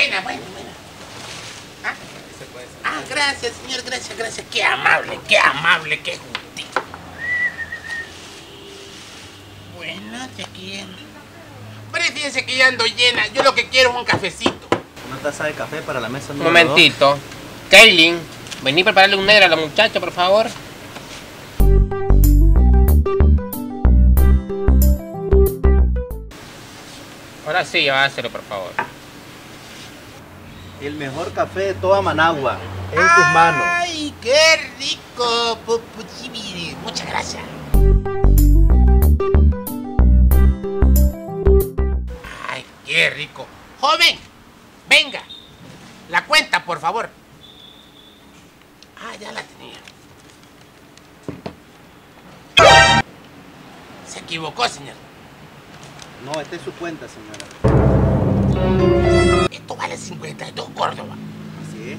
Buena, buena, buena. ¿Ah? ah, gracias, señor, gracias, gracias. Qué amable, qué amable, qué justito. Bueno, te quiero. Pero fíjense que ya ando llena. Yo lo que quiero es un cafecito. Una taza de café para la mesa Un momentito. Kaylin, vení a prepararle un negro a la muchacha, por favor. Ahora sí, llévaselo, por favor. El mejor café de toda Managua. En tus manos. ¡Ay, qué rico! Pupuchibiri. Muchas gracias. ¡Ay, qué rico! ¡Joven! ¡Venga! La cuenta, por favor. Ah, ya la tenía. Se equivocó, señor. No, esta es su cuenta, señora. Esto vale 52 Córdoba. Así es.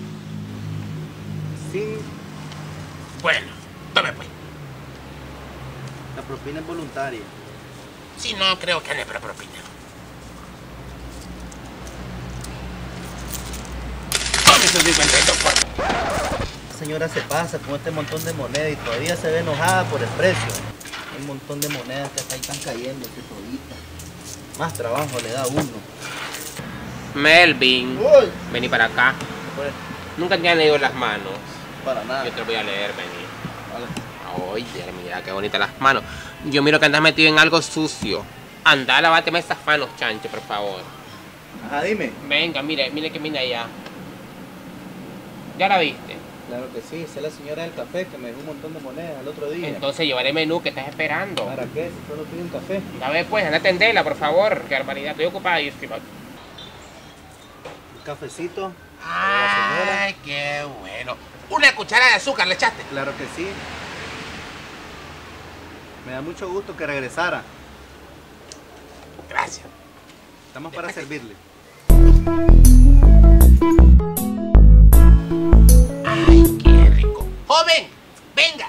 Sin Bueno, tome pues. la propina es voluntaria. Si no, creo que ande para propina. Tome esos 52 Córdoba. La señora se pasa con este montón de monedas y todavía se ve enojada por el precio. Un montón de monedas que acá están cayendo, que todita. Más trabajo le da a uno. Melvin, Uy. vení para acá. Pues, Nunca te han leído las manos. para nada. Yo te lo voy a leer, vení. Vale. Oye, mira qué bonitas las manos. Yo miro que andas metido en algo sucio. Anda, laváteme esas manos, chancho, por favor. Ajá, dime. Venga, mire, mire que mira allá. ¿Ya la viste? Claro que sí, esa es la señora del café que me dejó un montón de monedas el otro día. Entonces llevaré el menú que estás esperando. ¿Para qué? Si solo pido un café. A ver, pues, anda a atenderla, por favor. Qué barbaridad, estoy ocupada y estoy... Cafecito. Ay, qué bueno. Una cucharada de azúcar le echaste. Claro que sí. Me da mucho gusto que regresara. Gracias. Estamos para servirle. Ay, qué rico. Joven, venga.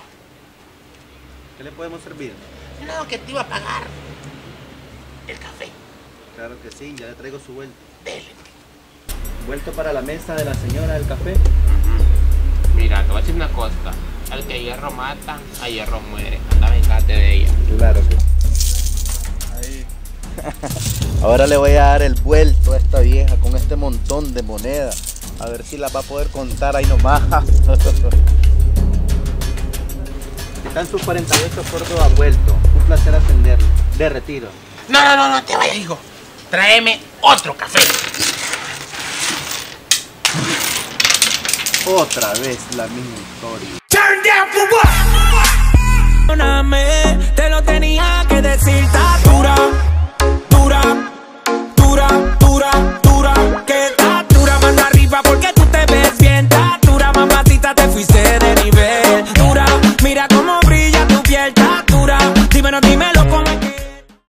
¿Qué le podemos servir? No, que te iba a pagar. El café. Claro que sí, ya le traigo su vuelto. Dele. Vuelto para la mesa de la señora del café. Mira, te voy a decir una cosa. Al que hierro mata, a hierro muere. Anda, vengate de ella. Claro que Ahí. Ahora le voy a dar el vuelto a esta vieja con este montón de monedas. A ver si las va a poder contar ahí nomás. Están sus 48 Córdoba vuelto. Un placer atenderle. De retiro. No, no, no, no te vayas, hijo. Tráeme otro café. Otra vez la misma historia.